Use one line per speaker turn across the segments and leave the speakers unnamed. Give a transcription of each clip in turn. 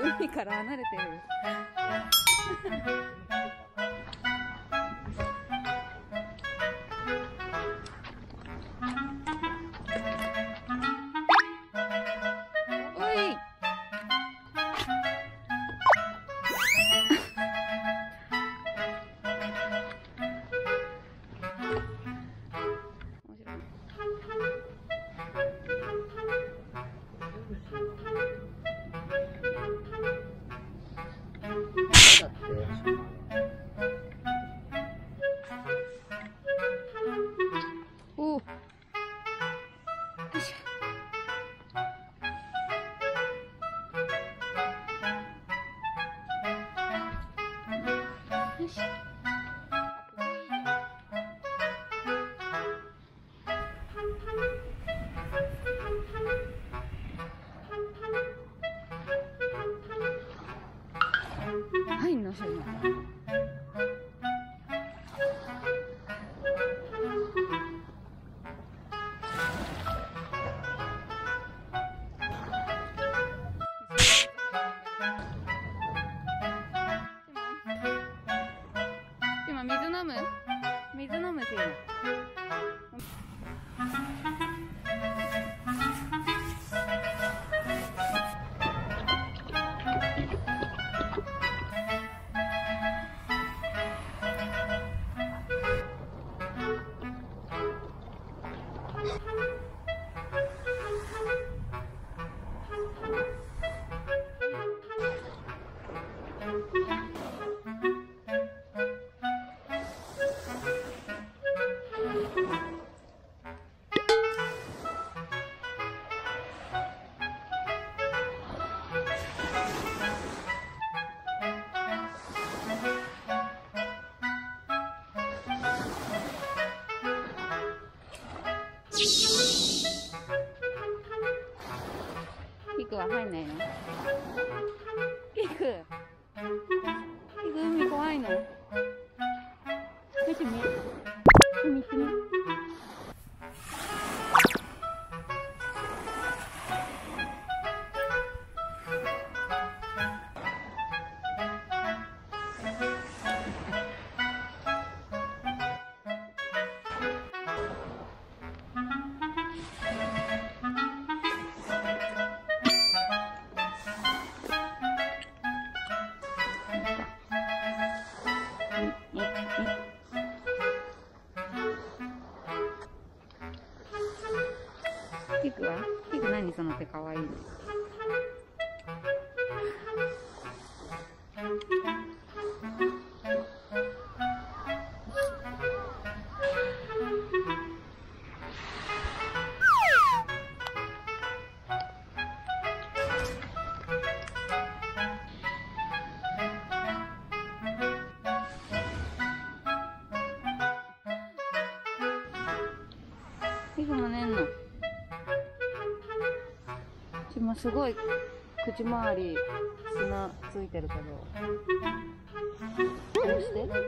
海から離れてる。水ピクは入んないの？ピク。ピク海怖いの？見て。み海行って。みピクは？ピク何その手かわいいのピクも寝んの？今すごい口周り砂ついてるけど。どうして？うん。簡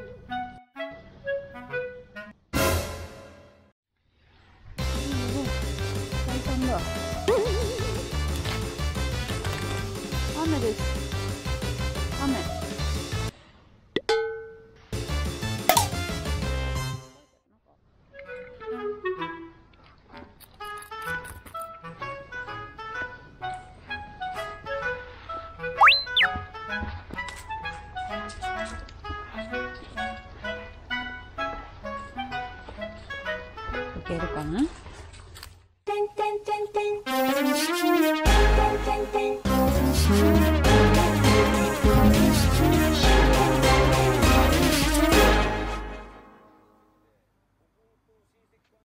単だ雨ですけるかな？